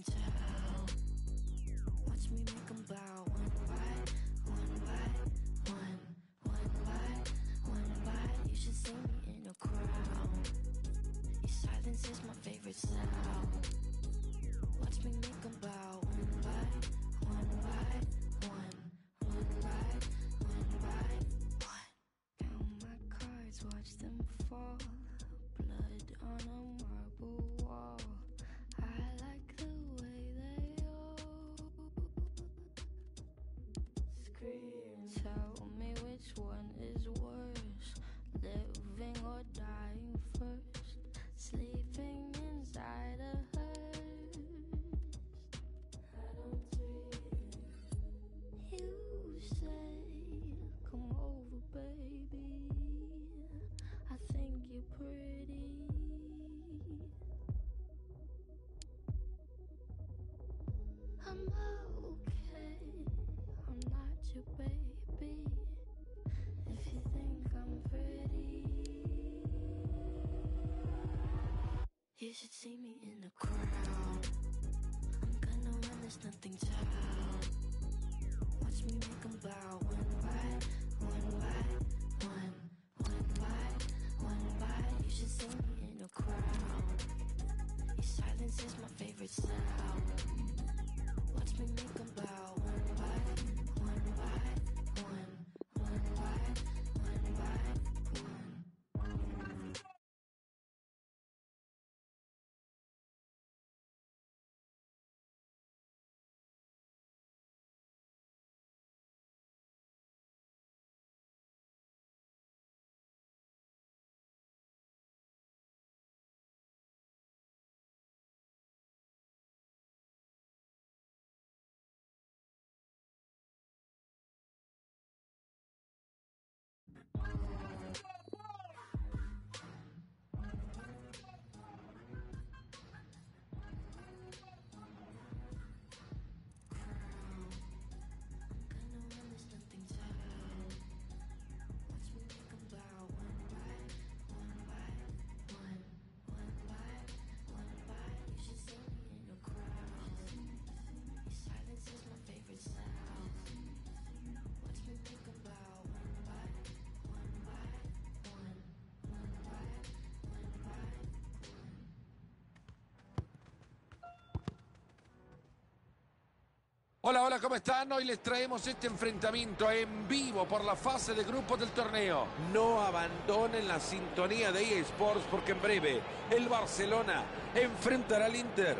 to help. Watch me make 'em bow one by one by one, one by one by. You should see me in a crowd. Your silence is my favorite sound. You should see me in the crowd. I'm gonna run, there's nothing to help. Watch me make 'em bow one by one by one, one by one by. You should see me in a crowd. Your silence is my favorite sound. Watch me make 'em bow Hola, hola, ¿cómo están? Hoy les traemos este enfrentamiento en vivo por la fase de grupos del torneo. No abandonen la sintonía de EA Sports porque en breve el Barcelona enfrentará al Inter.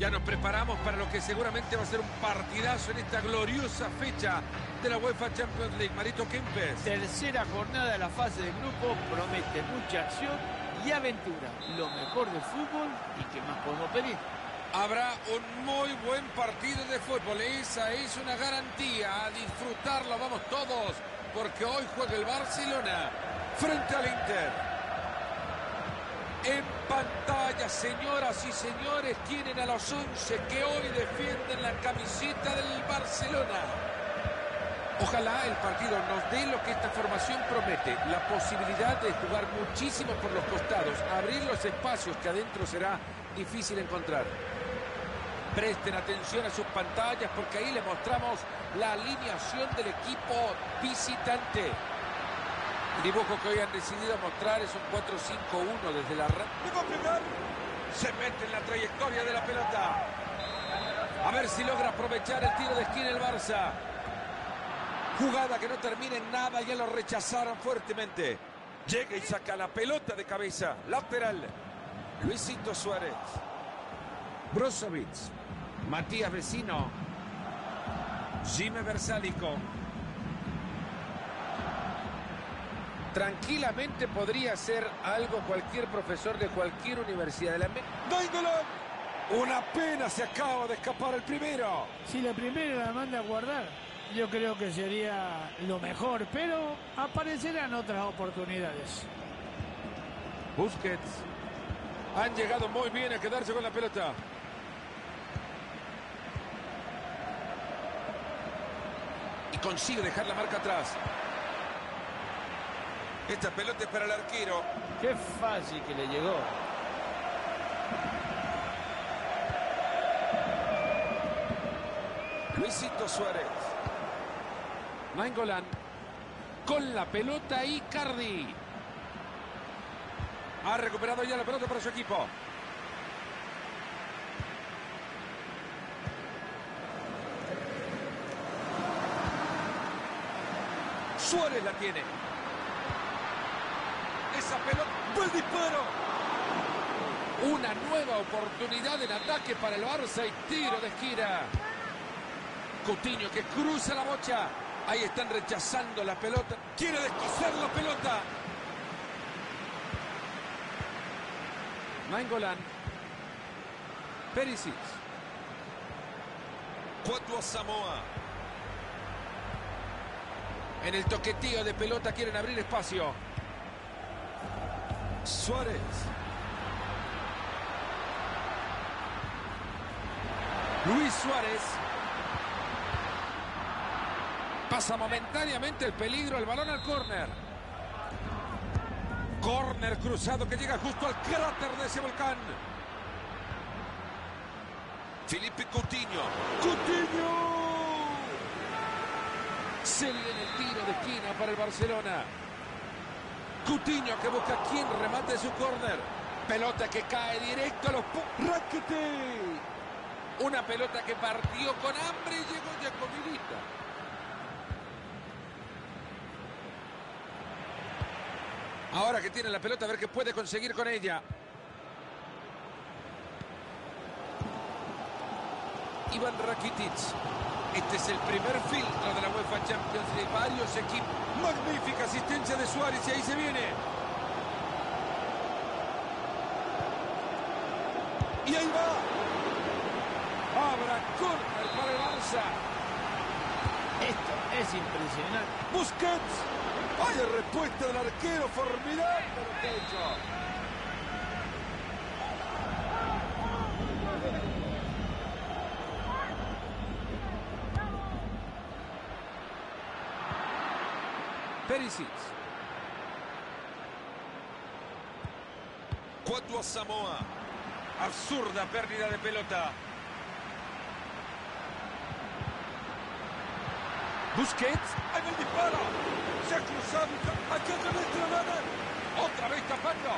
Ya nos preparamos para lo que seguramente va a ser un partidazo en esta gloriosa fecha de la UEFA Champions League. Marito Kempes. Tercera jornada de la fase de grupo promete mucha acción y aventura. Lo mejor del fútbol y que más podemos pedir. Habrá un muy buen partido de fútbol. Esa es una garantía. A disfrutarlo vamos todos. Porque hoy juega el Barcelona frente al Inter. En pantalla, señoras y señores, tienen a los 11 que hoy defienden la camiseta del Barcelona. Ojalá el partido nos dé lo que esta formación promete, la posibilidad de jugar muchísimo por los costados, abrir los espacios que adentro será difícil encontrar. Presten atención a sus pantallas porque ahí les mostramos la alineación del equipo visitante. El dibujo que hoy han decidido mostrar es un 4-5-1 desde la... Se mete en la trayectoria de la pelota. A ver si logra aprovechar el tiro de esquina el Barça. Jugada que no termina en nada, ya lo rechazaron fuertemente. Llega y saca la pelota de cabeza. Lateral. Luisito Suárez. Brozovic. Matías Vecino. Jimmy Versálico. Tranquilamente podría ser algo cualquier profesor de cualquier universidad de la... Una pena se acaba de escapar el primero. Si la primera la manda a guardar. Yo creo que sería lo mejor, pero aparecerán otras oportunidades. Busquets. Han llegado muy bien a quedarse con la pelota. Y consigue dejar la marca atrás. Esta pelota es para el arquero. Qué fácil que le llegó. Luisito Suárez. Nainggolan. Con la pelota Icardi. Ha recuperado ya la pelota para su equipo. Suárez la tiene. Esa pelota. ¡Buen disparo! Una nueva oportunidad en ataque para el Barça y tiro de esquina. Coutinho que cruza la bocha. Ahí están rechazando la pelota. Quiere desquiciar la pelota. Nainggolan. Perisic. Cuatro Samoa. En el toquetío de pelota quieren abrir espacio. Suárez. Luis Suárez. Pasa momentáneamente el peligro, el balón al córner. Córner cruzado que llega justo al cráter de ese volcán. Felipe Coutinho. Coutinho. Se viene el tiro de esquina para el Barcelona. Coutinho que busca quien remate su córner. Pelota que cae directo a los... Rackete. Una pelota que partió con hambre y llegó ya con vidita. Ahora que tiene la pelota, a ver qué puede conseguir con ella. Iván Rakitic. Este es el primer filtro de la UEFA Champions League. Varios equipos. Magnífica asistencia de Suárez y ahí se viene. Y ahí va. Abra para el Barça. Esto es impresionante. Busquets. Vaya respuesta del arquero, formidable lo que ha hecho. Perisic. Cuatro a Samoa. Absurda pérdida de pelota. Busquets. ¡Ahí va el disparo! Se ha cruzado. ¡Aquí otra vez Granada! ¡Otra vez tapando!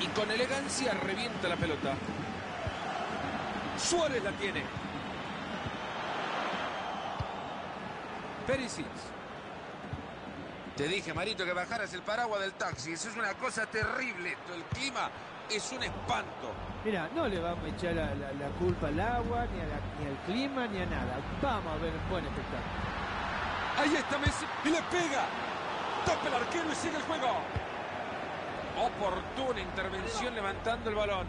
Y con elegancia revienta la pelota. Suárez la tiene. Perisic. Te dije, Marito, que bajaras el paraguas del taxi. Eso es una cosa terrible. esto. El clima es un espanto. Mira, no le vamos a echar la, la- la culpa al agua, ni, a la- ni al clima, ni a nada. Vamos a ver un buen espectáculo. Ahí está Messi y le pega. Toca el arquero y sigue el juego. Oportuna intervención levantando el balón.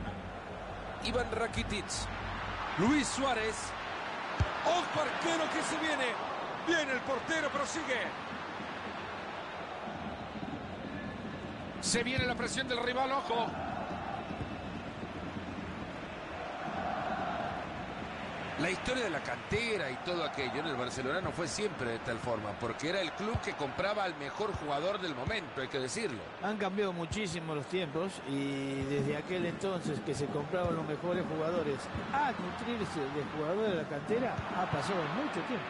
Iván Rakitic. Luis Suárez. Ojo arquero que se viene. Viene el portero, prosigue. Se viene la presión del rival, ojo. La historia de la cantera y todo aquello en el Barcelona no fue siempre de tal forma, porque era el club que compraba al mejor jugador del momento, hay que decirlo. Han cambiado muchísimo los tiempos y desde aquel entonces que se compraban los mejores jugadores a nutrirse de jugadores de la cantera ha pasado mucho tiempo.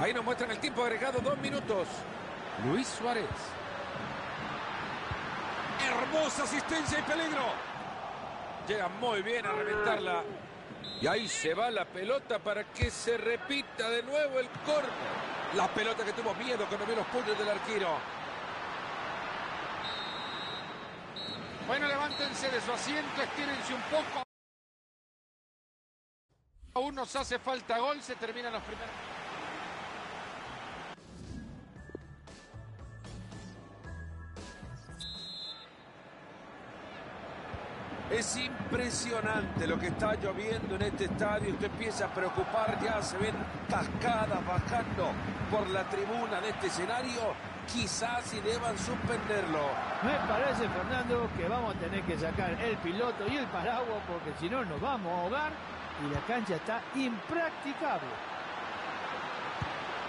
Ahí nos muestran el tiempo agregado, dos minutos. Luis Suárez. Hermosa asistencia y peligro. Llega muy bien a reventarla. Y ahí se va la pelota para que se repita de nuevo el corte. La pelota que tuvo miedo cuando vio los puños del arquero. Bueno, levántense de su asiento, estírense un poco. Aún nos hace falta gol, se terminan los primeros. Es impresionante lo que está lloviendo en este estadio. Esto empieza a preocupar. Ya se ven cascadas bajando por la tribuna de este escenario. Quizás si deban suspenderlo. Me parece, Fernando, que vamos a tener que sacar el piloto y el paraguas porque si no nos vamos a ahogar y la cancha está impracticable.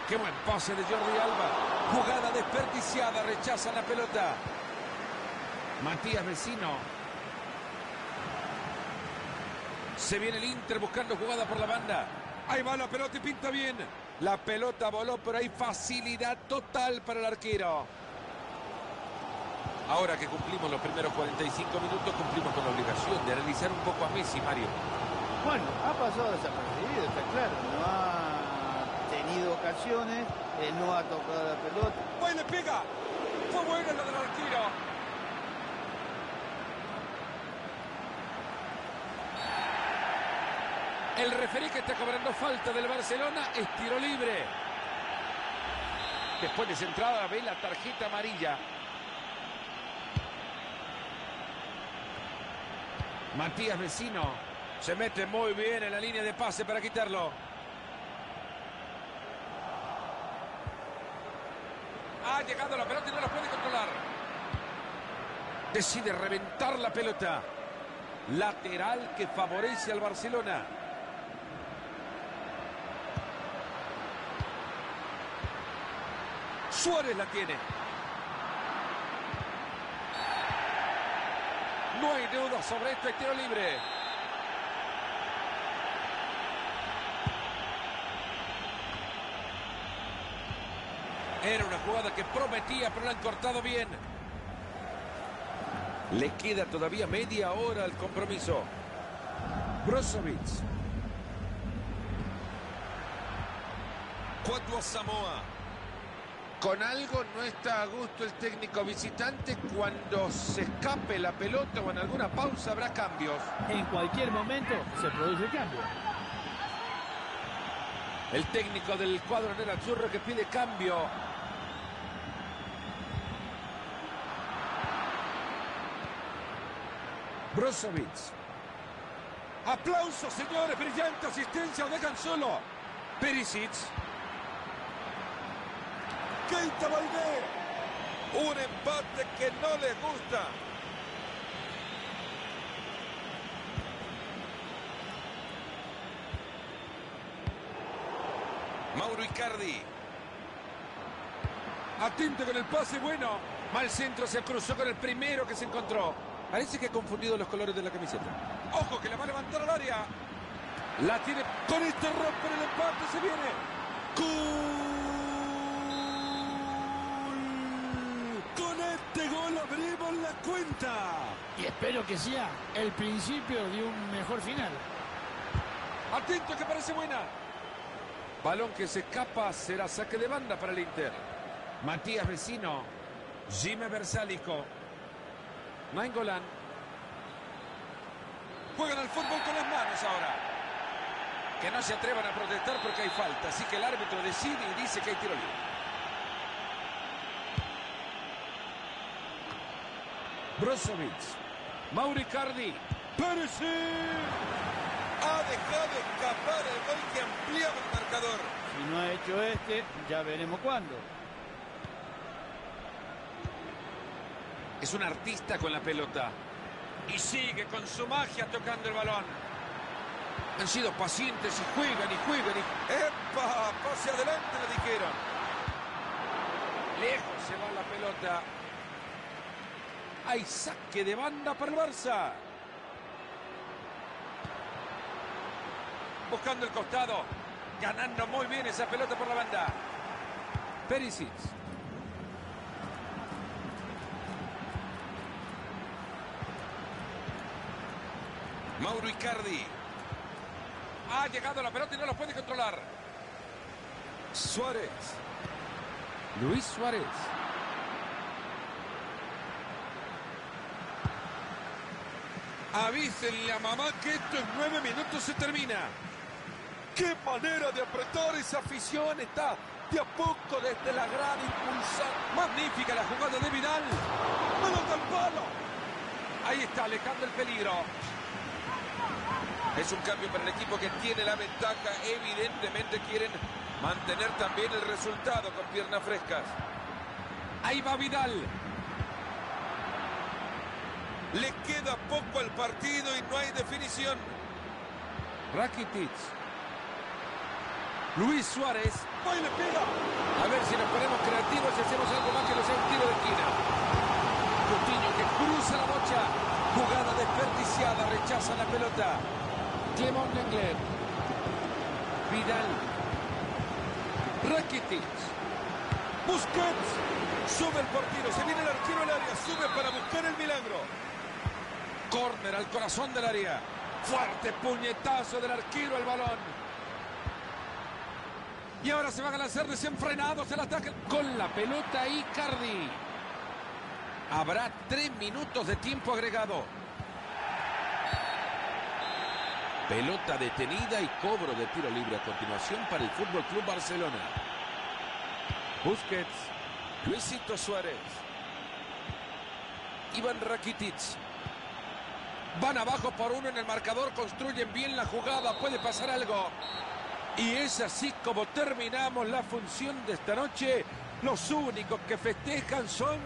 Qué buen pase de Jordi Alba. Jugada desperdiciada. Rechaza la pelota. Matías Vecino. Se viene el Inter buscando jugada por la banda. Ahí va la pelota y pinta bien. La pelota voló, pero hay facilidad total para el arquero. Ahora que cumplimos los primeros 45 minutos, cumplimos con la obligación de analizar un poco a Messi, Mario. Bueno, ha pasado desapercibido, está claro. No ha tenido ocasiones, eh, no ha tocado la pelota. ¡Pues le pega! Fue buena la del arquero. El referí que está cobrando falta del Barcelona es tiro libre. Después de centrada ve la tarjeta amarilla. Matías Vecino se mete muy bien en la línea de pase para quitarlo. Ha llegado la pelota y no la puede controlar. Decide reventar la pelota. Lateral que favorece al Barcelona. Suárez la tiene. No hay duda sobre hay tiro libre. Era una jugada que prometía, pero la han cortado bien. Le queda todavía media hora al compromiso. Brozovic. Cuatro Samoa. Con algo no está a gusto el técnico visitante. Cuando se escape la pelota o en alguna pausa habrá cambios. En cualquier momento se produce cambio. El técnico del cuadro Nerazzurro que pide cambio. Brozovic. Aplausos, señores. Brillante asistencia. Dejan solo. Perisic. Keita. Un empate que no les gusta. Mauro Icardi. Atento con el pase, bueno. Mal centro, se cruzó con el primero que se encontró. Parece que ha confundido los colores de la camiseta. Ojo que la va a levantar al área. La tiene con este rompe el empate, se viene. ¡Gol! Con este gol abrimos Y espero que sea el principio de un mejor final. Atento que parece buena. Balón que se escapa, será saque de banda para el Inter. Matías Vecino. Jimmy Versálico. Nainggolan. Juegan al fútbol con las manos ahora. Que no se atrevan a protestar porque hay falta. Así que el árbitro decide y dice que hay tiro libre. Brozovic. Mauricardi. Perisic. Ha dejado escapar el gol que ampliaba el marcador. Si no ha hecho este, ya veremos cuándo. Es un artista con la pelota. Y sigue con su magia tocando el balón. Han sido pacientes y juegan y juegan y... ¡Epa! Pase adelante, le dijeron. Lejos se va la pelota. Hay saque de banda para el Barça. Buscando el costado. Ganando muy bien esa pelota por la banda. Perisic. Mauro Icardi. Ha llegado la pelota y no la puede controlar. Suárez. Luis Suárez. Avísenle a mamá que esto en nueve minutos se termina. ¡Qué manera de apretar esa afición! Está de a poco desde la gran impulsada. Magnífica la jugada de Vidal. ¡Pelota al palo! Ahí está, alejando el peligro. Es un cambio para el equipo que tiene la ventaja. Evidentemente quieren mantener también el resultado con piernas frescas. Ahí va Vidal. Le queda poco al partido y no hay definición. Rakitic. Luis Suárez. ¡Hoy le pega! A ver si nos ponemos creativos y hacemos algo más que no sea un tiro de esquina. Coutinho que cruza la bocha. Jugada desperdiciada, rechaza la pelota. Clement Lenglet. Vidal. Rakitic. Busquets. Sube el portero, se viene el arquero al área, sube para buscar el milagro. Corner al corazón del área. Fuerte puñetazo del arquero al balón. Y ahora se van a lanzar desenfrenados el ataque con la pelota Icardi. Habrá tres minutos de tiempo agregado. Pelota detenida y cobro de tiro libre a continuación para el Fútbol Club Barcelona. Busquets, Luisito Suárez, Iván Rakitic. Van abajo por uno en el marcador, construyen bien la jugada, puede pasar algo. Y es así como terminamos la función de esta noche. Los únicos que festejan son...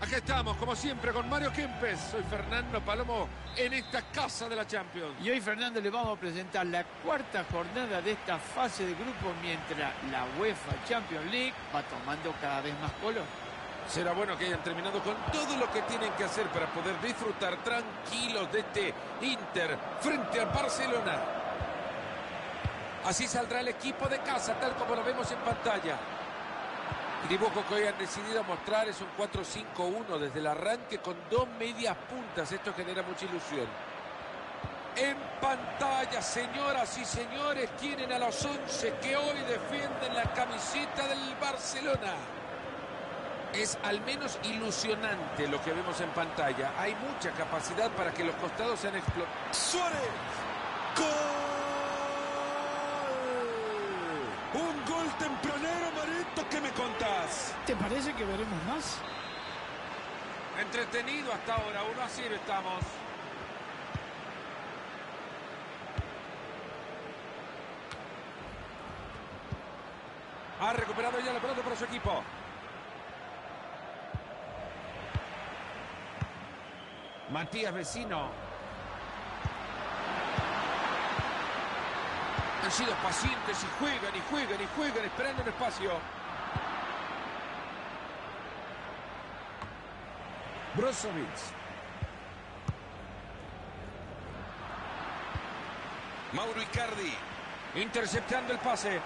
Aquí estamos, como siempre, con Mario Kempes. Soy Fernando Palomo en esta casa de la Champions. Y hoy, Fernando, le vamos a presentar la cuarta jornada de esta fase de grupo mientras la UEFA Champions League va tomando cada vez más color. Será bueno que hayan terminado con todo lo que tienen que hacer para poder disfrutar tranquilos de este Inter frente al Barcelona. Así saldrá el equipo de casa, tal como lo vemos en pantalla. El dibujo que hoy han decidido mostrar es un 4-5-1 desde el arranque con dos medias puntas. Esto genera mucha ilusión. En pantalla, señoras y señores, tienen a los 11 que hoy defienden la camiseta del Barcelona. Es al menos ilusionante lo que vemos en pantalla. Hay mucha capacidad para que los costados sean explotados. ¡Suárez! ¡Gol! Un gol tempranero, ¿Te parece que veremos más? Entretenido hasta ahora, uno a cero estamos. Ha recuperado ya la pelota para su equipo. Matías Vecino. Han sido pacientes y juegan y juegan y juegan esperando un espacio. Brozovic. Mauro Icardi. Interceptando el pase.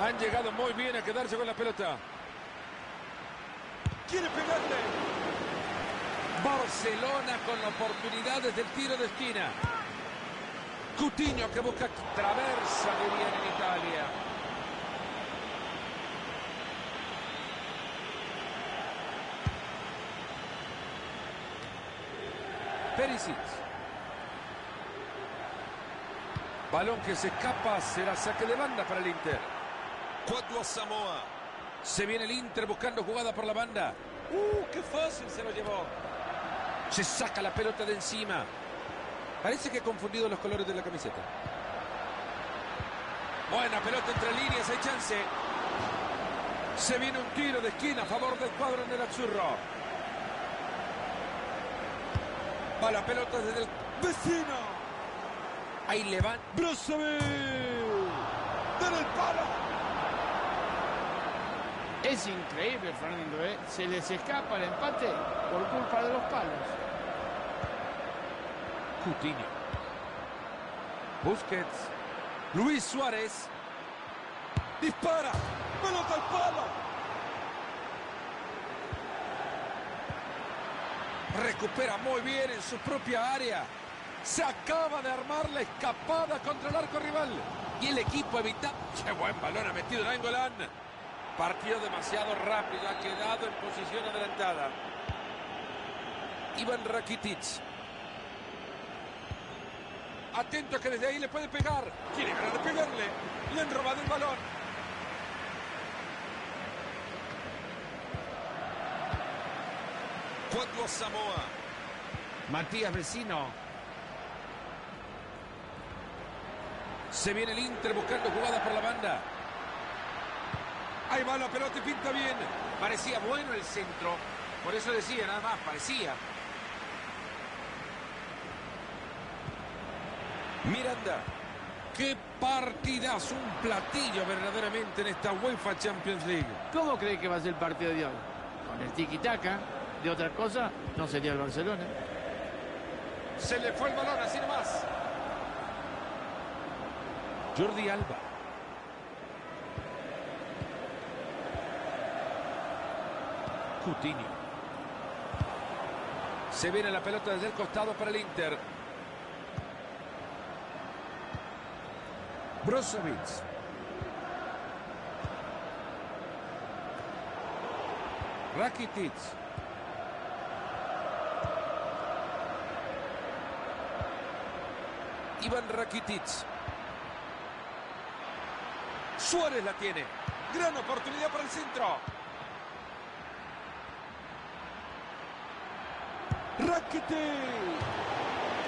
Han llegado muy bien a quedarse con la pelota. Quiere pegarle. Barcelona con la oportunidad desde el tiro de esquina. Coutinho que busca traversa dirían en Italia. Perisic. Balón que se escapa, será saque de banda para el Inter. Cuatro Samoa. Se viene el Inter buscando jugada por la banda. ¡Uh, qué fácil se lo llevó! Se saca la pelota de encima. Parece que ha confundido los colores de la camiseta. Buena pelota entre líneas, hay chance. Se viene un tiro de esquina a favor del cuadro en el Azzurro. Va la pelota desde el vecino. Ahí le van. Brozovic. En el palo. Es increíble, Fernando, ¿eh? Se les escapa el empate por culpa de los palos. Coutinho. Busquets. Luis Suárez. Dispara. Pelota al palo. Recupera muy bien en su propia área. Se acaba de armar la escapada contra el arco rival. Y el equipo evita. ¡Qué buen balón ha metido Nainggolan! Partido demasiado rápido. Ha quedado en posición adelantada. Iván Rakitic. Atento que desde ahí le puede pegar. Quiere ganar de pegarle. Le han robado el balón. Cuatro Samoa. Matías Vecino. Se viene el Inter buscando jugadas por la banda. Ahí va la pelota y pinta bien. Parecía bueno el centro. Por eso decía, nada más, parecía. Miranda. Qué partidazo, un platillo verdaderamente en esta UEFA Champions League. ¿Cómo cree que va a ser el partido de hoy? Con el tiki-taka. De otra cosa, no sería el Barcelona. Se le fue el balón, así nomás. Jordi Alba. Coutinho. Se viene la pelota desde el costado para el Inter. Brozovic. Rakitic. Iván Rakitic. Suárez la tiene. Gran oportunidad para el centro. Rakitic.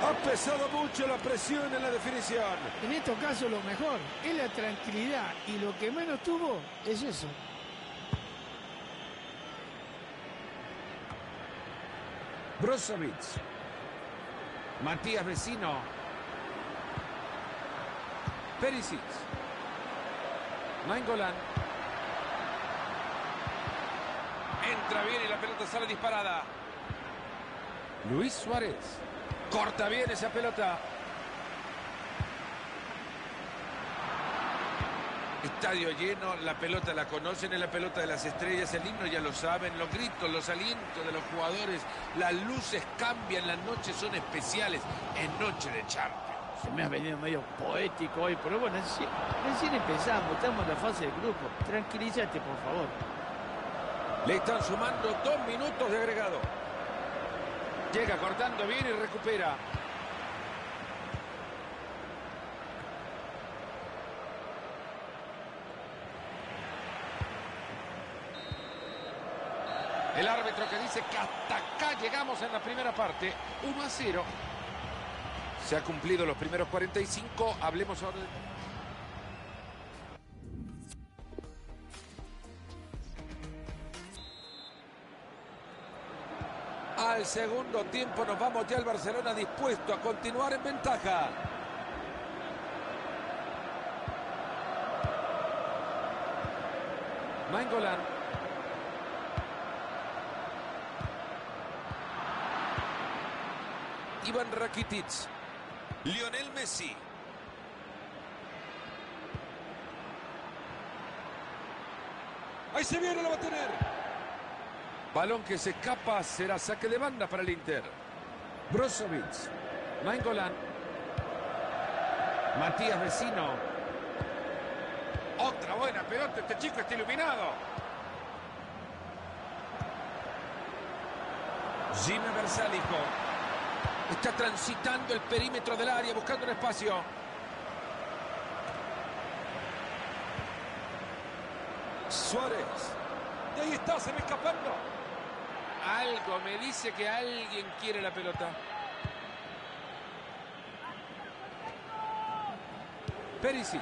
Ha pesado mucho la presión en la definición. En estos casos lo mejor es la tranquilidad y lo que menos tuvo es eso. Brozovic. Matías Vecino. Perisic. Nainggolan. Entra bien y la pelota sale disparada. Luis Suárez. Corta bien esa pelota. Estadio lleno, la pelota la conocen, es la pelota de las estrellas, el himno ya lo saben, los gritos, los alientos de los jugadores, las luces cambian, las noches son especiales, en noche de Champions. Se me ha venido medio poético hoy, pero bueno, recién, recién empezamos, estamos en la fase del grupo. Tranquilízate, por favor. Le están sumando dos minutos de agregado. Llega cortando bien y recupera. El árbitro que dice que hasta acá llegamos en la primera parte. 1 a 0. Se ha cumplido los primeros 45. Hablemos ahora de... Al segundo tiempo nos vamos ya al Barcelona dispuesto a continuar en ventaja. Mangolan. Iván Rakitic. Lionel Messi. Ahí se viene, lo va a tener. Balón que se escapa, será saque de banda para el Inter. Brozovic. Mangolan. Matías Vecino. Otra buena pelota, este chico está iluminado. Jimmy Versalico. Está transitando el perímetro del área, buscando un espacio. Suárez. Y ahí está, se me escapando. Algo me dice que alguien quiere la pelota. Perisic.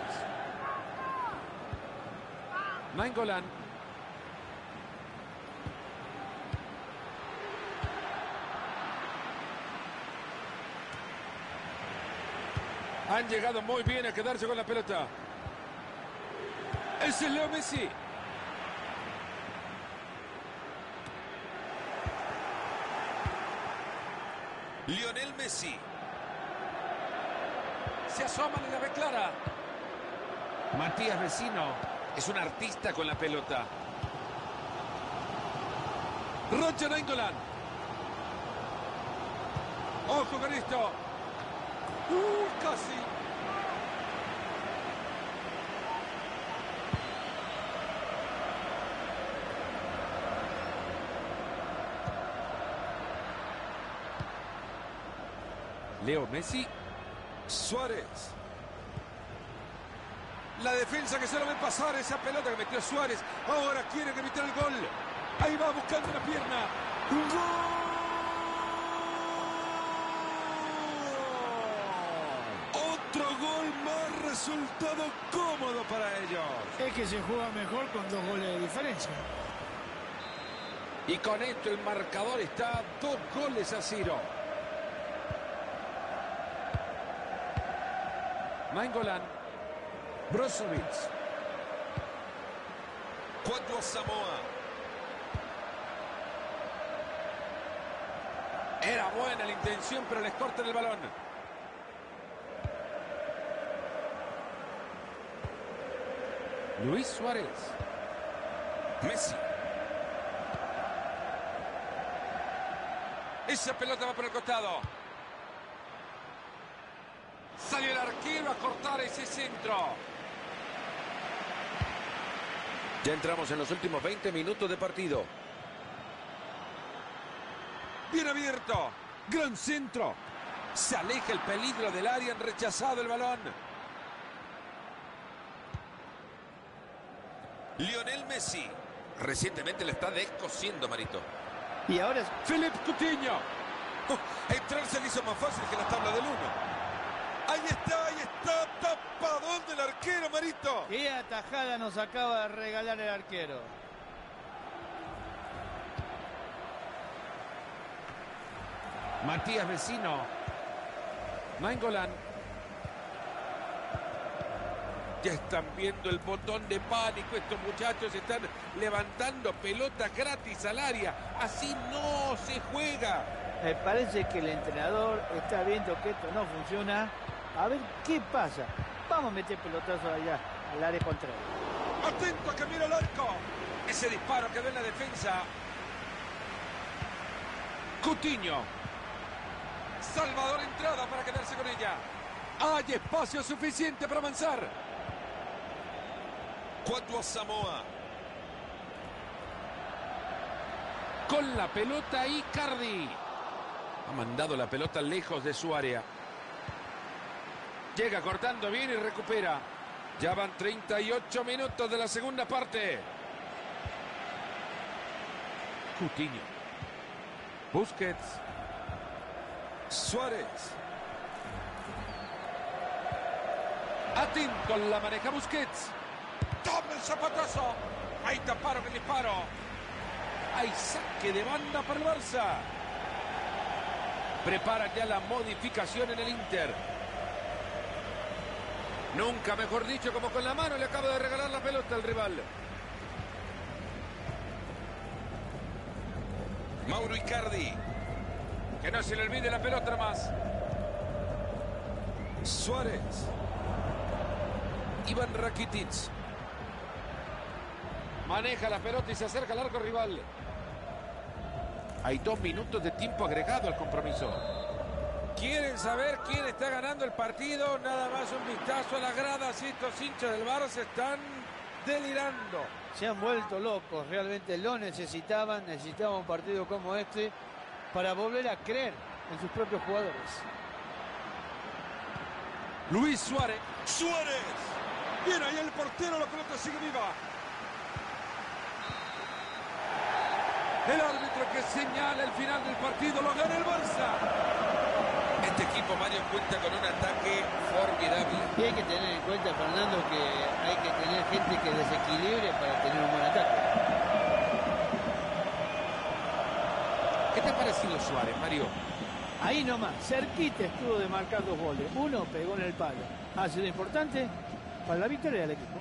Mangolan. Han llegado muy bien a quedarse con la pelota. Es Leo Messi. Lionel Messi. Se asoman y la ve clara. Matías Vecino es un artista con la pelota. Roger Nainggolan. Ojo con esto. Uh, casi. Leo Messi. Suárez. La defensa que solo ve pasar esa pelota que metió Suárez. Ahora quiere evitar el gol. Ahí va buscando la pierna. ¡Gol! Otro gol más resultado cómodo para ellos. Es que se juega mejor con dos goles de diferencia. Y con esto el marcador está a dos goles a cero. Mangolan. Brozovic. Cuatro Samoa. Era buena la intención, pero les cortan el balón. Luis Suárez. Messi. Esa pelota va por el costado. Salió el arquero a cortar ese centro. Ya entramos en los últimos 20 minutos de partido. Bien abierto. Gran centro. Se aleja el peligro del área. Han rechazado el balón. Lionel Messi. Recientemente le está descosiendo, Marito. Y ahora es Philip Coutinho. Oh, entrar se le hizo más fácil que la tabla del 1. Ahí está, ahí está, tapadón del arquero, Marito. qué atajada nos acaba de regalar el arquero. Matías Vecino. Mangolan. Ya están viendo el botón de pánico. Estos muchachos están levantando pelotas gratis al área. Así no se juega. Me parece que el entrenador está viendo que esto no funciona. A ver qué pasa. Vamos a meter pelotazos allá, al área contraria. Atento a que mira el arco. Ese disparo que ve en la defensa. Coutinho. Salvador entrada para quedarse con ella. Hay espacio suficiente para avanzar. Cuatro Samoa. Con la pelota Icardi. Ha mandado la pelota lejos de su área. Llega cortando bien y recupera. Ya van 38 minutos de la segunda parte. Coutinho. Busquets. Suárez. Atento, la maneja Busquets. Toma el zapatazo. Ahí taparon el disparo. Hay saque de banda para el Barça. Prepara ya la modificación en el Inter. Nunca mejor dicho, como con la mano le acaba de regalar la pelota al rival. Mauro Icardi. Que no se le olvide la pelota más. Suárez. Iván Rakitic. Maneja la pelota y se acerca al arco rival. Hay dos minutos de tiempo agregado al compromiso. ¿Quieren saber quién está ganando el partido? Nada más un vistazo a las gradas estos hinchas del Barça están delirando. Se han vuelto locos, realmente lo necesitaban, necesitaban un partido como este para volver a creer en sus propios jugadores. Luis Suárez. Suárez. Bien ahí el portero, la pelota sigue viva. El árbitro que señala el final del partido lo gana el Barça. Este equipo, Mario, cuenta con un ataque formidable. Y hay que tener en cuenta, Fernando, que hay que tener gente que desequilibre para tener un buen ataque. ¿Qué te ha parecido Suárez, Mario? Ahí nomás, cerquita estuvo de marcar dos goles. Uno pegó en el palo. Ha sido importante para la victoria del equipo.